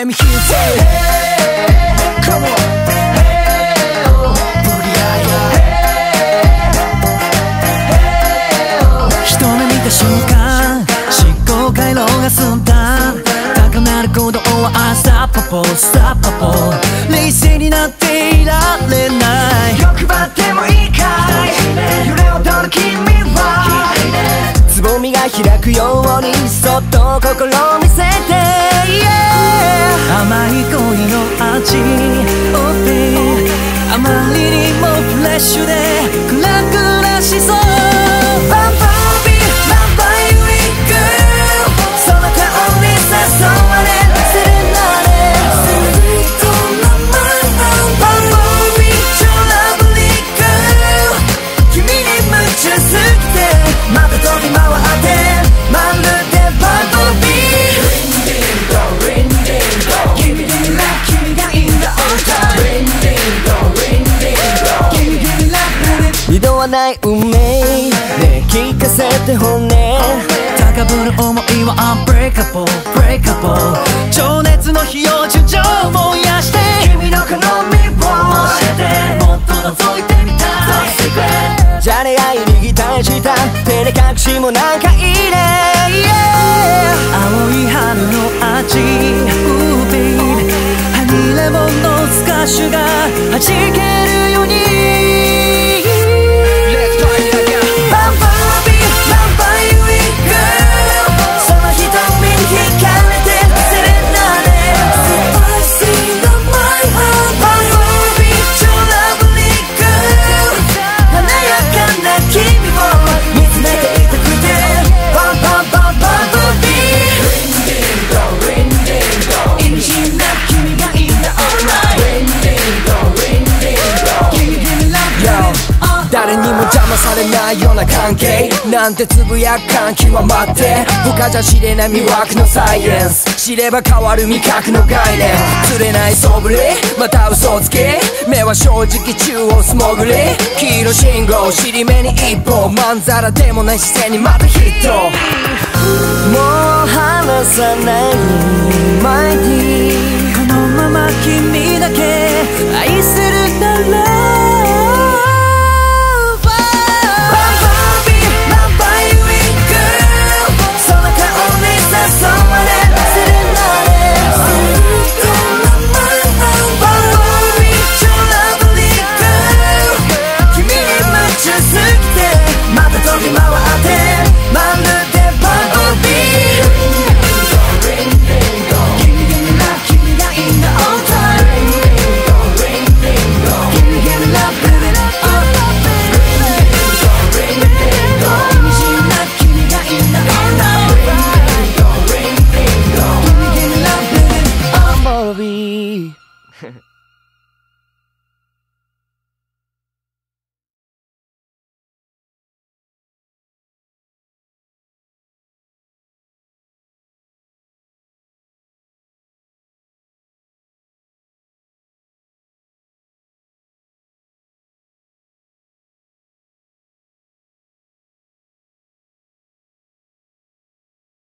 let me hear you say hey, Come on hey, oh, 一目見た瞬間思考回路が済んだ高鳴る鼓動は朝パポスタパポ冷静になっていられない欲張ってもいいかい揺れ踊る君はつぼみが開くようにそっと心を見せて、甘い恋の味。Oh babe あまりにもフレッシュでクラクラしそう。ない運命ねえ聞かせて骨高ぶる想いは unbreakable breakable. 情熱の火を樹状燃やして。君の好みを教えて。もっと覗いてみたい。じゃれ合いに擬態した照れ隠しもなんかいいね、yeah、青い春の味。Ooh babe ハニーレモンのスカッシュが弾ける誰にも邪魔されないような関係。なんてつぶやく感極まって。他じゃ知れない魅惑のサイエンス。知れば変わる味覚の概念。釣れないそぶり。また嘘つき目は正直中央素潜り黄色信号尻目に一歩。まんざらでもない視線にまたヒット。もう離さない。My dear このまま君だけ。愛する